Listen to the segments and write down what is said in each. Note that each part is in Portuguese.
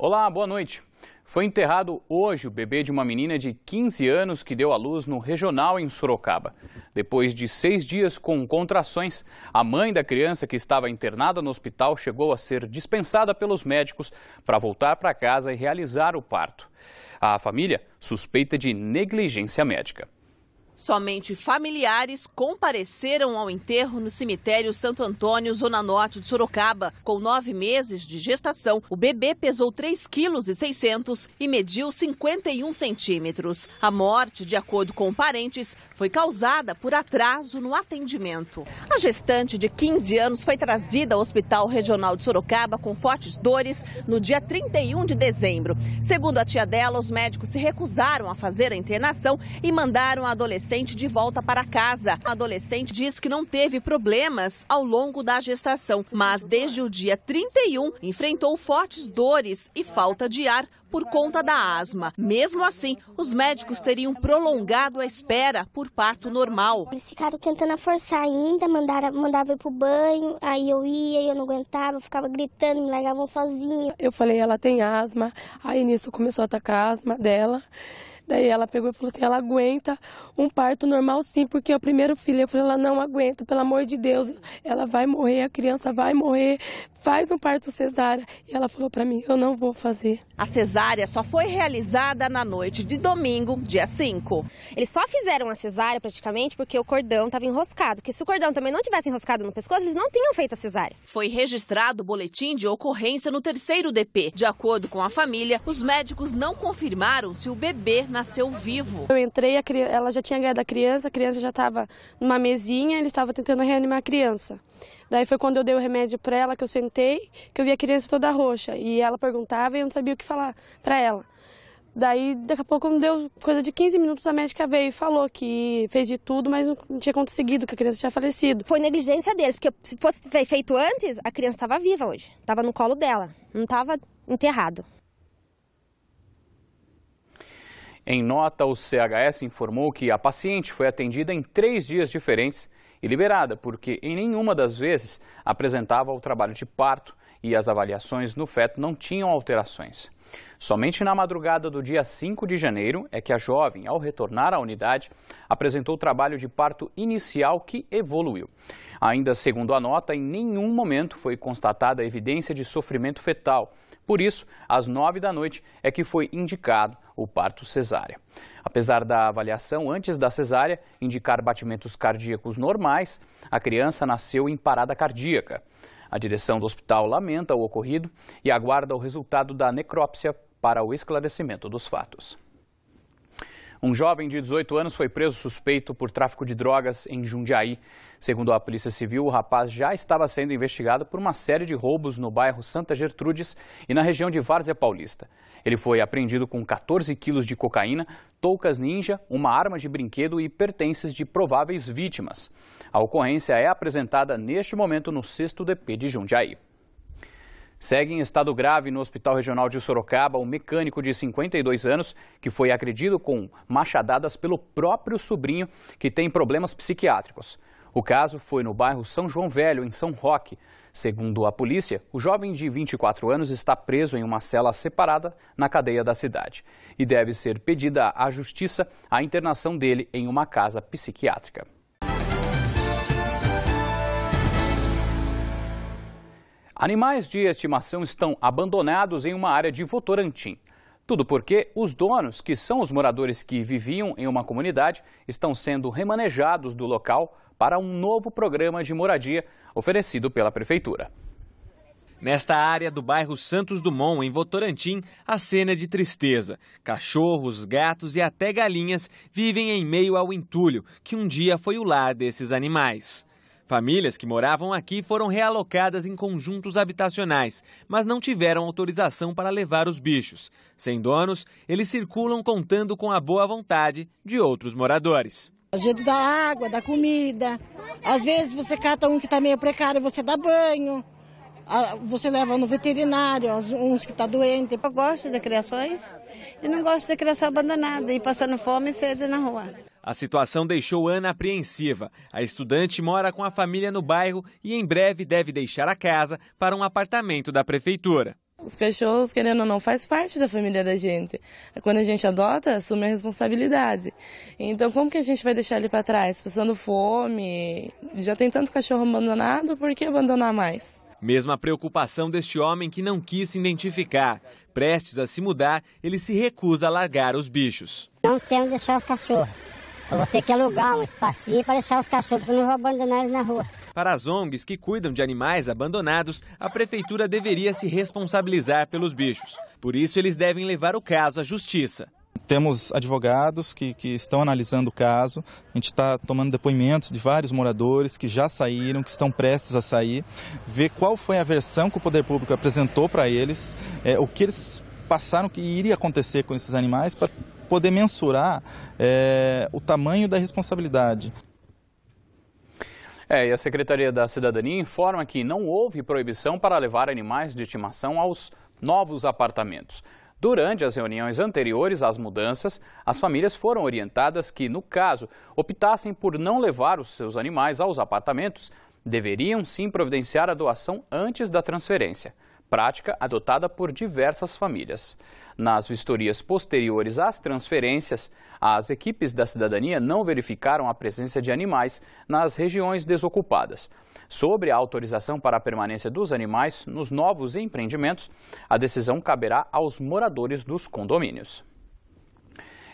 Olá, boa noite. Foi enterrado hoje o bebê de uma menina de 15 anos que deu à luz no regional em Sorocaba. Depois de seis dias com contrações, a mãe da criança que estava internada no hospital chegou a ser dispensada pelos médicos para voltar para casa e realizar o parto. A família suspeita de negligência médica. Somente familiares compareceram ao enterro no cemitério Santo Antônio, Zona Norte de Sorocaba. Com nove meses de gestação, o bebê pesou 3,6 kg e mediu 51 centímetros. A morte, de acordo com parentes, foi causada por atraso no atendimento. A gestante de 15 anos foi trazida ao Hospital Regional de Sorocaba com fortes dores no dia 31 de dezembro. Segundo a tia dela, os médicos se recusaram a fazer a internação e mandaram a adolescente adolescente de volta para casa. A adolescente diz que não teve problemas ao longo da gestação, mas desde o dia 31 enfrentou fortes dores e falta de ar por conta da asma. Mesmo assim, os médicos teriam prolongado a espera por parto normal. Eles ficaram tentando forçar ainda, mandaram, mandavam ir pro banho, aí eu ia, eu não aguentava, ficava gritando, me largavam sozinha. Eu falei, ela tem asma, aí nisso começou a atacar a asma dela. Daí ela pegou e falou assim, ela aguenta um parto normal sim, porque é o primeiro filho. Eu falei, ela não aguenta, pelo amor de Deus, ela vai morrer, a criança vai morrer, faz um parto cesárea. E ela falou para mim, eu não vou fazer. A cesárea só foi realizada na noite de domingo, dia 5. Eles só fizeram a cesárea praticamente porque o cordão estava enroscado. Porque se o cordão também não tivesse enroscado no pescoço, eles não tinham feito a cesárea. Foi registrado o boletim de ocorrência no terceiro DP. De acordo com a família, os médicos não confirmaram se o bebê nasceu vivo. Eu entrei, ela já tinha ganhado a criança, a criança já estava numa mesinha, ele estava tentando reanimar a criança. Daí foi quando eu dei o remédio para ela, que eu sentei, que eu vi a criança toda roxa. E ela perguntava e eu não sabia o que falar para ela. Daí, daqui a pouco, deu coisa de 15 minutos, a médica veio e falou que fez de tudo, mas não tinha conseguido, que a criança tinha falecido. Foi negligência deles, porque se fosse feito antes, a criança estava viva hoje. Estava no colo dela, não estava enterrado. Em nota, o CHS informou que a paciente foi atendida em três dias diferentes e liberada, porque em nenhuma das vezes apresentava o trabalho de parto e as avaliações no feto não tinham alterações. Somente na madrugada do dia 5 de janeiro é que a jovem, ao retornar à unidade, apresentou o trabalho de parto inicial que evoluiu. Ainda segundo a nota, em nenhum momento foi constatada evidência de sofrimento fetal por isso, às nove da noite é que foi indicado o parto cesárea. Apesar da avaliação antes da cesárea indicar batimentos cardíacos normais, a criança nasceu em parada cardíaca. A direção do hospital lamenta o ocorrido e aguarda o resultado da necrópsia para o esclarecimento dos fatos. Um jovem de 18 anos foi preso suspeito por tráfico de drogas em Jundiaí. Segundo a Polícia Civil, o rapaz já estava sendo investigado por uma série de roubos no bairro Santa Gertrudes e na região de Várzea Paulista. Ele foi apreendido com 14 quilos de cocaína, toucas ninja, uma arma de brinquedo e pertences de prováveis vítimas. A ocorrência é apresentada neste momento no 6 DP de Jundiaí. Segue em estado grave no Hospital Regional de Sorocaba um mecânico de 52 anos que foi agredido com machadadas pelo próprio sobrinho que tem problemas psiquiátricos. O caso foi no bairro São João Velho, em São Roque. Segundo a polícia, o jovem de 24 anos está preso em uma cela separada na cadeia da cidade e deve ser pedida à justiça a internação dele em uma casa psiquiátrica. Animais de estimação estão abandonados em uma área de Votorantim. Tudo porque os donos, que são os moradores que viviam em uma comunidade, estão sendo remanejados do local para um novo programa de moradia oferecido pela Prefeitura. Nesta área do bairro Santos Dumont, em Votorantim, a cena é de tristeza. Cachorros, gatos e até galinhas vivem em meio ao entulho, que um dia foi o lar desses animais. Famílias que moravam aqui foram realocadas em conjuntos habitacionais, mas não tiveram autorização para levar os bichos. Sem donos, eles circulam contando com a boa vontade de outros moradores. A gente dá água, dá comida. Às vezes você cata um que está meio precário, você dá banho. Você leva no veterinário, uns que estão tá doentes. Eu gosto de criações e não gosto de criação abandonada e passando fome e sede na rua. A situação deixou Ana apreensiva. A estudante mora com a família no bairro e em breve deve deixar a casa para um apartamento da prefeitura. Os cachorros, querendo ou não, faz parte da família da gente. Quando a gente adota, assume a responsabilidade. Então, como que a gente vai deixar ele para trás? Passando fome? Já tem tanto cachorro abandonado, por que abandonar mais? Mesma preocupação deste homem que não quis se identificar. Prestes a se mudar, ele se recusa a largar os bichos. Não tenho deixar os cachorros. Eu vou ter que alugar um espacinho para deixar os cachorros, porque eu não vou abandonar eles na rua. Para as ONGs que cuidam de animais abandonados, a prefeitura deveria se responsabilizar pelos bichos. Por isso, eles devem levar o caso à justiça. Temos advogados que, que estão analisando o caso, a gente está tomando depoimentos de vários moradores que já saíram, que estão prestes a sair, ver qual foi a versão que o poder público apresentou para eles, é, o que eles passaram que iria acontecer com esses animais para poder mensurar é, o tamanho da responsabilidade. É, e a Secretaria da Cidadania informa que não houve proibição para levar animais de estimação aos novos apartamentos. Durante as reuniões anteriores às mudanças, as famílias foram orientadas que, no caso, optassem por não levar os seus animais aos apartamentos, deveriam sim providenciar a doação antes da transferência, prática adotada por diversas famílias. Nas vistorias posteriores às transferências, as equipes da cidadania não verificaram a presença de animais nas regiões desocupadas. Sobre a autorização para a permanência dos animais nos novos empreendimentos, a decisão caberá aos moradores dos condomínios.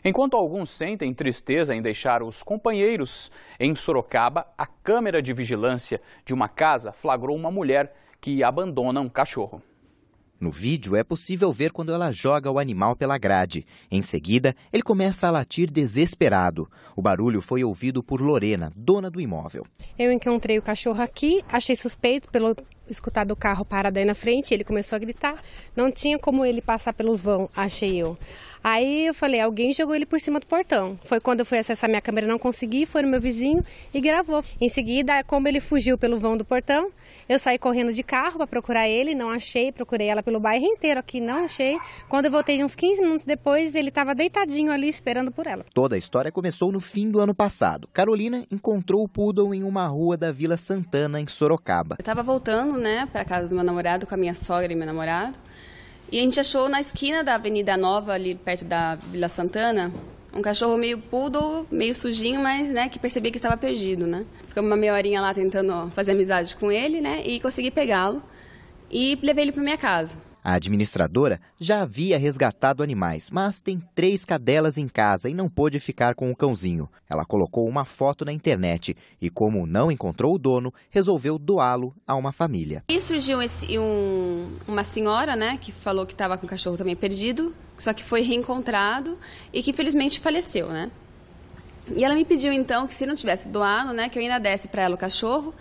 Enquanto alguns sentem tristeza em deixar os companheiros em Sorocaba, a câmera de vigilância de uma casa flagrou uma mulher que abandona um cachorro. No vídeo é possível ver quando ela joga o animal pela grade. Em seguida, ele começa a latir desesperado. O barulho foi ouvido por Lorena, dona do imóvel. Eu encontrei o cachorro aqui, achei suspeito pelo escutar do carro parado aí na frente, ele começou a gritar. Não tinha como ele passar pelo vão, achei eu. Aí eu falei, alguém jogou ele por cima do portão. Foi quando eu fui acessar minha câmera, não consegui, foi no meu vizinho e gravou. Em seguida, como ele fugiu pelo vão do portão, eu saí correndo de carro para procurar ele, não achei, procurei ela pelo bairro inteiro aqui, não achei. Quando eu voltei uns 15 minutos depois, ele estava deitadinho ali esperando por ela. Toda a história começou no fim do ano passado. Carolina encontrou o poodle em uma rua da Vila Santana, em Sorocaba. Eu estava voltando, né, para casa do meu namorado com a minha sogra e meu namorado. E a gente achou na esquina da Avenida Nova, ali perto da Vila Santana, um cachorro meio poodle, meio sujinho, mas né, que percebia que estava perdido, né? Ficamos uma meia horinha lá tentando fazer amizade com ele, né? E consegui pegá-lo e levei ele para minha casa. A administradora já havia resgatado animais, mas tem três cadelas em casa e não pôde ficar com o cãozinho. Ela colocou uma foto na internet e, como não encontrou o dono, resolveu doá-lo a uma família. E surgiu esse, um, uma senhora, né, que falou que estava com o cachorro também perdido, só que foi reencontrado e que infelizmente faleceu, né? E ela me pediu então que se não tivesse doado, né, que eu ainda desse para ela o cachorro,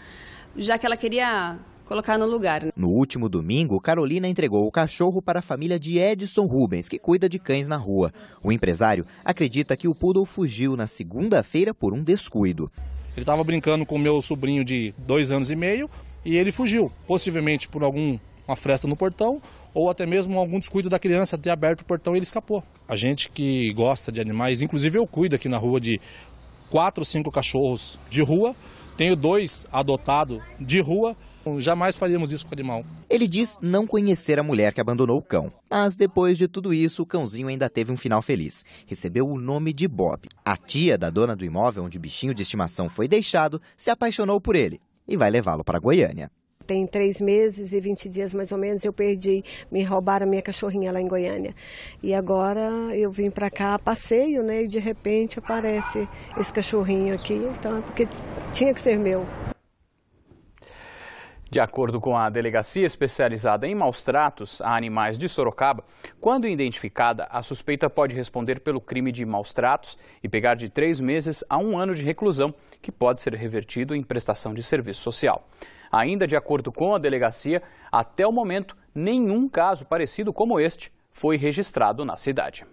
já que ela queria colocar no lugar. No último domingo, Carolina entregou o cachorro para a família de Edson Rubens, que cuida de cães na rua. O empresário acredita que o poodle fugiu na segunda-feira por um descuido. Ele estava brincando com o meu sobrinho de dois anos e meio e ele fugiu, possivelmente por algum uma fresta no portão ou até mesmo algum descuido da criança ter aberto o portão e ele escapou. A gente que gosta de animais, inclusive eu cuido aqui na rua de quatro, cinco cachorros de rua, tenho dois adotados de rua, Jamais faríamos isso com o animal. Ele diz não conhecer a mulher que abandonou o cão. Mas depois de tudo isso, o cãozinho ainda teve um final feliz. Recebeu o nome de Bob. A tia da dona do imóvel onde o bichinho de estimação foi deixado se apaixonou por ele e vai levá-lo para Goiânia. Tem três meses e 20 dias mais ou menos eu perdi, me roubaram a minha cachorrinha lá em Goiânia. E agora eu vim para cá a passeio, né? E de repente aparece esse cachorrinho aqui, então é porque tinha que ser meu. De acordo com a delegacia especializada em maus tratos a animais de Sorocaba, quando identificada, a suspeita pode responder pelo crime de maus tratos e pegar de três meses a um ano de reclusão, que pode ser revertido em prestação de serviço social. Ainda de acordo com a delegacia, até o momento, nenhum caso parecido como este foi registrado na cidade.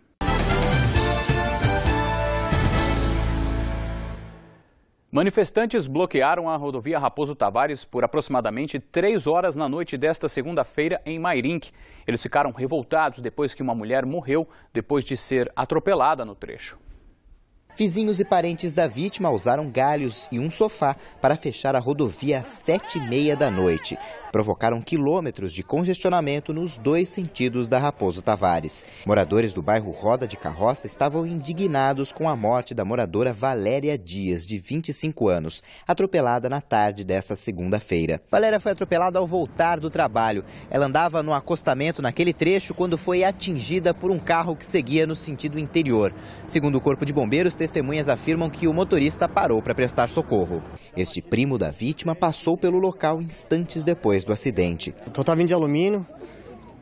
Manifestantes bloquearam a rodovia Raposo Tavares por aproximadamente três horas na noite desta segunda-feira em Mairink. Eles ficaram revoltados depois que uma mulher morreu depois de ser atropelada no trecho. Vizinhos e parentes da vítima usaram galhos e um sofá para fechar a rodovia às sete e meia da noite. Provocaram quilômetros de congestionamento nos dois sentidos da Raposo Tavares. Moradores do bairro Roda de Carroça estavam indignados com a morte da moradora Valéria Dias, de 25 anos, atropelada na tarde desta segunda-feira. Valéria foi atropelada ao voltar do trabalho. Ela andava no acostamento naquele trecho quando foi atingida por um carro que seguia no sentido interior. Segundo o Corpo de Bombeiros, testemunhas afirmam que o motorista parou para prestar socorro. Este primo da vítima passou pelo local instantes depois do acidente. Vindo de alumínio,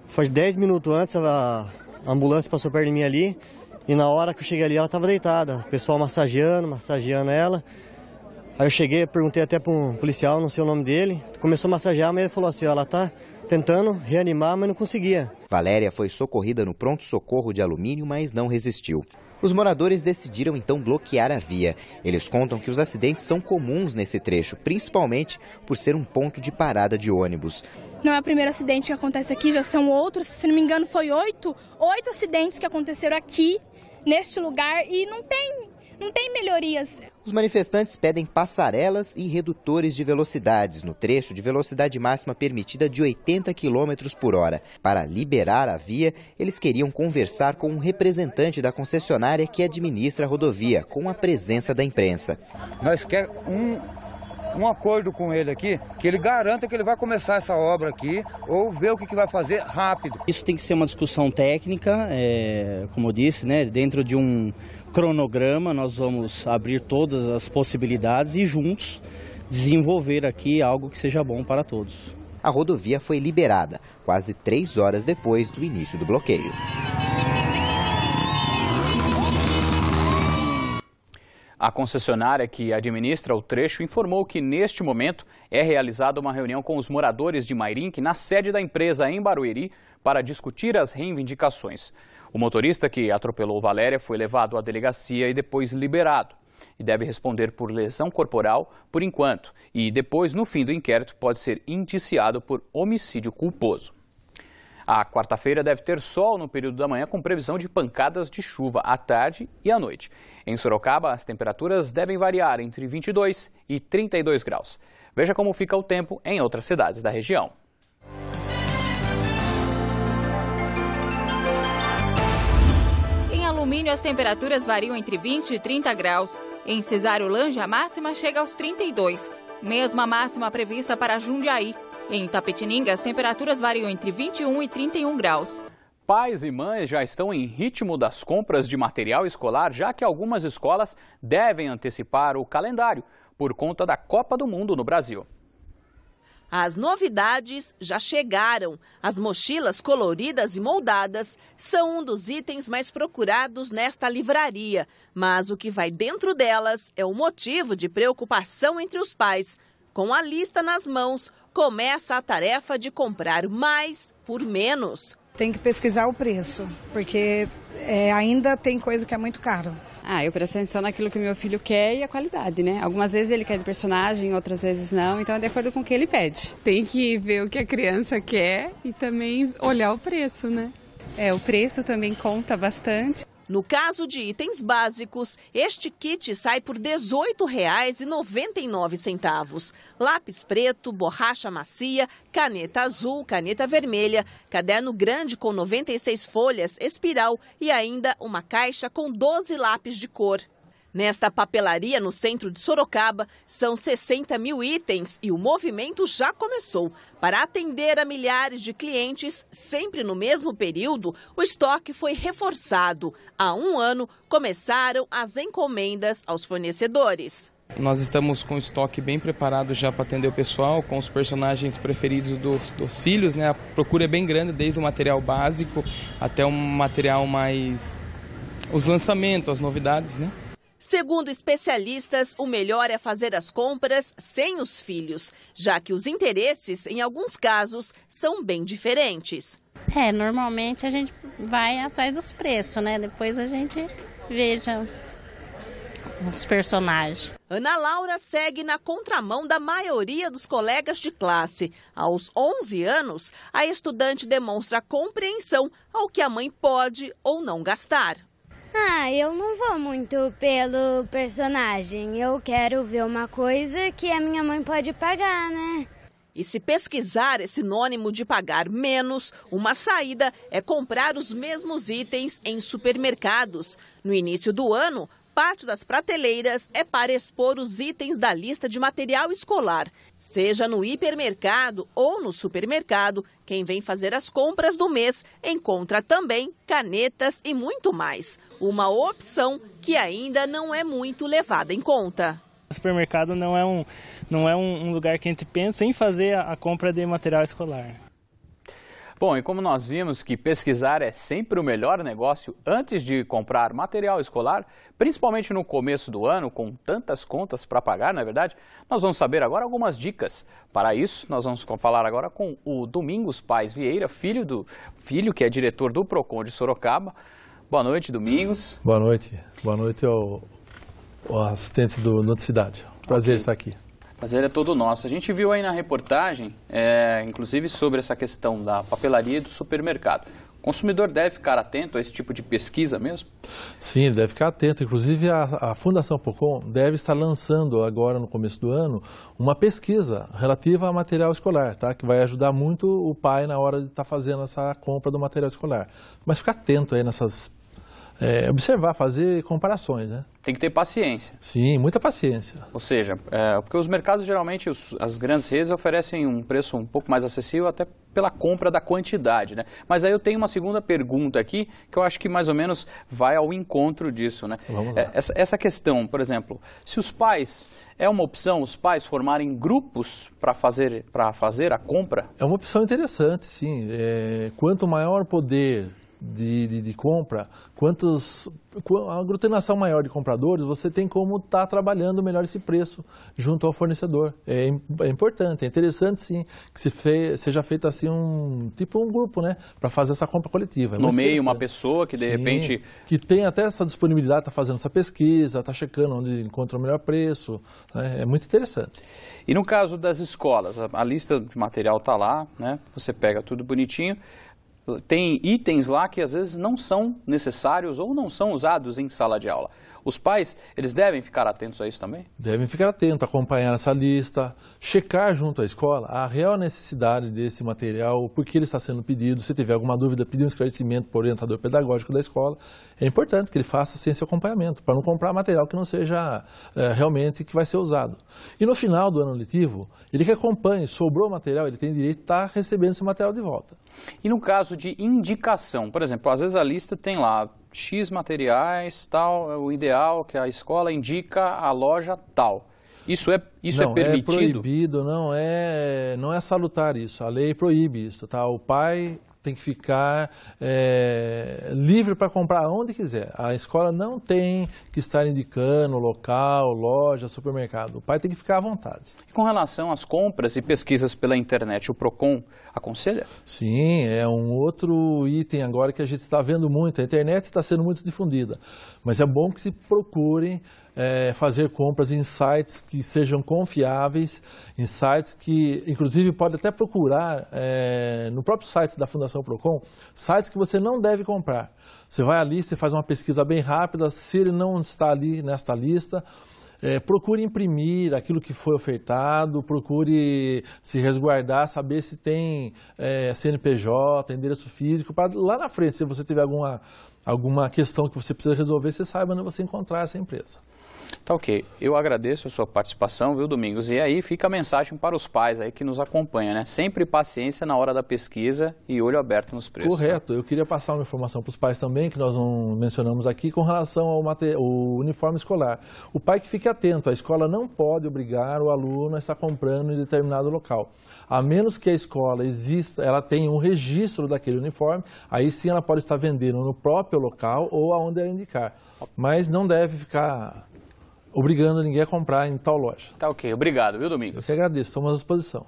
foi 10 minutos antes a ambulância passou perto de mim ali e na hora que eu cheguei ali ela estava deitada, o pessoal massageando, massageando ela. Aí eu cheguei, perguntei até para um policial, não sei o nome dele, começou a massagear, mas ele falou assim, ó, ela tá tentando reanimar, mas não conseguia. Valéria foi socorrida no pronto-socorro de alumínio, mas não resistiu. Os moradores decidiram então bloquear a via. Eles contam que os acidentes são comuns nesse trecho, principalmente por ser um ponto de parada de ônibus. Não é o primeiro acidente que acontece aqui, já são outros, se não me engano, foi oito, oito acidentes que aconteceram aqui, neste lugar, e não tem, não tem melhorias. Os manifestantes pedem passarelas e redutores de velocidades no trecho de velocidade máxima permitida de 80 km por hora. Para liberar a via, eles queriam conversar com um representante da concessionária que administra a rodovia, com a presença da imprensa. Nós queremos um, um acordo com ele aqui, que ele garanta que ele vai começar essa obra aqui, ou ver o que, que vai fazer rápido. Isso tem que ser uma discussão técnica, é, como eu disse, né, dentro de um cronograma, nós vamos abrir todas as possibilidades e juntos desenvolver aqui algo que seja bom para todos. A rodovia foi liberada quase três horas depois do início do bloqueio. A concessionária que administra o trecho informou que, neste momento, é realizada uma reunião com os moradores de Mairink na sede da empresa em Barueri para discutir as reivindicações. O motorista que atropelou Valéria foi levado à delegacia e depois liberado. E deve responder por lesão corporal por enquanto. E depois, no fim do inquérito, pode ser indiciado por homicídio culposo. A quarta-feira deve ter sol no período da manhã, com previsão de pancadas de chuva à tarde e à noite. Em Sorocaba, as temperaturas devem variar entre 22 e 32 graus. Veja como fica o tempo em outras cidades da região. Em alumínio, as temperaturas variam entre 20 e 30 graus. Em Cesário Lange, a máxima chega aos 32. Mesma máxima prevista para Jundiaí. Em Itapetininga, as temperaturas variam entre 21 e 31 graus. Pais e mães já estão em ritmo das compras de material escolar, já que algumas escolas devem antecipar o calendário por conta da Copa do Mundo no Brasil. As novidades já chegaram. As mochilas coloridas e moldadas são um dos itens mais procurados nesta livraria. Mas o que vai dentro delas é o motivo de preocupação entre os pais. Com a lista nas mãos, começa a tarefa de comprar mais por menos. Tem que pesquisar o preço, porque é, ainda tem coisa que é muito caro. Ah, eu presto atenção naquilo que meu filho quer e a qualidade, né? Algumas vezes ele quer de personagem, outras vezes não, então é de acordo com o que ele pede. Tem que ver o que a criança quer e também olhar o preço, né? É, o preço também conta bastante. No caso de itens básicos, este kit sai por R$ 18,99. Lápis preto, borracha macia, caneta azul, caneta vermelha, caderno grande com 96 folhas, espiral e ainda uma caixa com 12 lápis de cor. Nesta papelaria no centro de Sorocaba, são 60 mil itens e o movimento já começou. Para atender a milhares de clientes, sempre no mesmo período, o estoque foi reforçado. Há um ano, começaram as encomendas aos fornecedores. Nós estamos com o estoque bem preparado já para atender o pessoal, com os personagens preferidos dos, dos filhos. Né? A procura é bem grande, desde o material básico até um material mais. os lançamentos, as novidades, né? Segundo especialistas, o melhor é fazer as compras sem os filhos, já que os interesses, em alguns casos, são bem diferentes. É, normalmente a gente vai atrás dos preços, né? Depois a gente veja os personagens. Ana Laura segue na contramão da maioria dos colegas de classe. Aos 11 anos, a estudante demonstra compreensão ao que a mãe pode ou não gastar. Ah, eu não vou muito pelo personagem. Eu quero ver uma coisa que a minha mãe pode pagar, né? E se pesquisar é sinônimo de pagar menos, uma saída é comprar os mesmos itens em supermercados. No início do ano, parte das prateleiras é para expor os itens da lista de material escolar. Seja no hipermercado ou no supermercado, quem vem fazer as compras do mês encontra também canetas e muito mais. Uma opção que ainda não é muito levada em conta. O supermercado não é um, não é um lugar que a gente pensa em fazer a compra de material escolar. Bom, e como nós vimos que pesquisar é sempre o melhor negócio antes de comprar material escolar, principalmente no começo do ano, com tantas contas para pagar, não é verdade? Nós vamos saber agora algumas dicas. Para isso, nós vamos falar agora com o Domingos Pais Vieira, filho do filho que é diretor do Procon de Sorocaba. Boa noite, Domingos. Boa noite. Boa noite ao, ao assistente do Noticidade. Prazer okay. estar aqui. Prazer é todo nosso. A gente viu aí na reportagem, é, inclusive sobre essa questão da papelaria e do supermercado. O consumidor deve ficar atento a esse tipo de pesquisa mesmo? Sim, ele deve ficar atento. Inclusive, a, a Fundação Pocom deve estar lançando agora, no começo do ano, uma pesquisa relativa a material escolar, tá? que vai ajudar muito o pai na hora de estar tá fazendo essa compra do material escolar. Mas ficar atento aí nessas é, observar, fazer comparações, né? Tem que ter paciência. Sim, muita paciência. Ou seja, é, porque os mercados geralmente, os, as grandes redes oferecem um preço um pouco mais acessível até pela compra da quantidade, né? Mas aí eu tenho uma segunda pergunta aqui que eu acho que mais ou menos vai ao encontro disso, né? Vamos lá. É, essa, essa questão, por exemplo, se os pais é uma opção os pais formarem grupos para fazer para fazer a compra? É uma opção interessante, sim. É, quanto maior poder de, de, de, compra, quantos, a aglutinação maior de compradores, você tem como estar tá trabalhando melhor esse preço junto ao fornecedor. É, é importante, é interessante sim que se fe, seja feito assim um tipo um grupo, né, para fazer essa compra coletiva. É no meio uma pessoa que de sim, repente que tem até essa disponibilidade, está fazendo essa pesquisa, está checando onde encontra o melhor preço, né, é muito interessante. E no caso das escolas, a, a lista de material está lá, né, você pega tudo bonitinho tem itens lá que às vezes não são necessários ou não são usados em sala de aula. Os pais, eles devem ficar atentos a isso também? Devem ficar atentos, acompanhar essa lista, checar junto à escola a real necessidade desse material, por que ele está sendo pedido. Se tiver alguma dúvida, pedir um esclarecimento para o orientador pedagógico da escola. É importante que ele faça sem esse acompanhamento, para não comprar material que não seja é, realmente que vai ser usado. E no final do ano letivo, ele que acompanhe, sobrou material, ele tem direito de estar recebendo esse material de volta. E no caso de indicação, por exemplo, às vezes a lista tem lá X materiais, tal, é o ideal que a escola indica a loja tal. Isso é, isso é não, é permitido? é proibido, não é, não é salutar isso. A lei proíbe isso, tá? O pai tem que ficar é, livre para comprar onde quiser. A escola não tem que estar indicando local, loja, supermercado. O pai tem que ficar à vontade. E com relação às compras e pesquisas pela internet, o PROCON aconselha? Sim, é um outro item agora que a gente está vendo muito. A internet está sendo muito difundida, mas é bom que se procurem é, fazer compras em sites que sejam confiáveis, em sites que, inclusive, pode até procurar é, no próprio site da Fundação Procon, sites que você não deve comprar. Você vai ali, você faz uma pesquisa bem rápida, se ele não está ali nesta lista, é, procure imprimir aquilo que foi ofertado, procure se resguardar, saber se tem é, CNPJ, endereço físico, para lá na frente, se você tiver alguma, alguma questão que você precisa resolver, você saiba onde você encontrar essa empresa. Tá ok. Eu agradeço a sua participação, viu, Domingos? E aí fica a mensagem para os pais aí que nos acompanham, né? Sempre paciência na hora da pesquisa e olho aberto nos preços. Tá? Correto. Eu queria passar uma informação para os pais também, que nós não mencionamos aqui, com relação ao, uniforme escolar. O pai que fique atento, a escola não pode obrigar o aluno a estar comprando em determinado local. A menos que a escola exista, ela tenha um registro daquele uniforme, aí sim ela pode estar vendendo no próprio local ou aonde ela indicar. Mas não deve ficar obrigando ninguém a comprar em tal loja. Tá ok, obrigado, viu, Domingos? Eu que agradeço, estamos à disposição.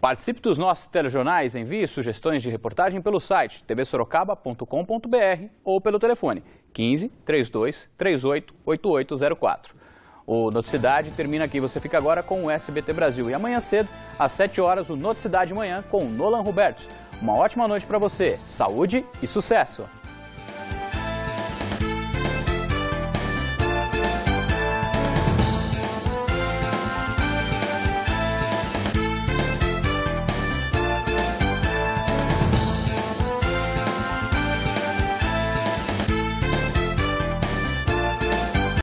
Participe dos nossos telejornais, envie sugestões de reportagem pelo site tvsorocaba.com.br ou pelo telefone 15 32 38 8804. O Noticidade termina aqui. Você fica agora com o SBT Brasil. E amanhã cedo, às 7 horas, o Noticidade Manhã com Nolan Robertos. Uma ótima noite para você. Saúde e sucesso!